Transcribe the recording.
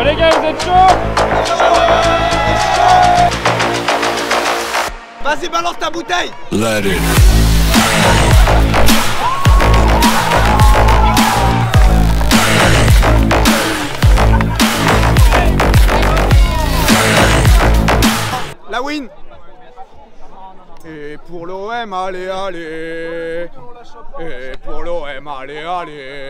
Bon les gars, vous êtes chaud Vas-y, balance ta bouteille. Let it. La win. Et pour l'OM, allez, allez. Et pour l'OM, allez, allez.